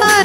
my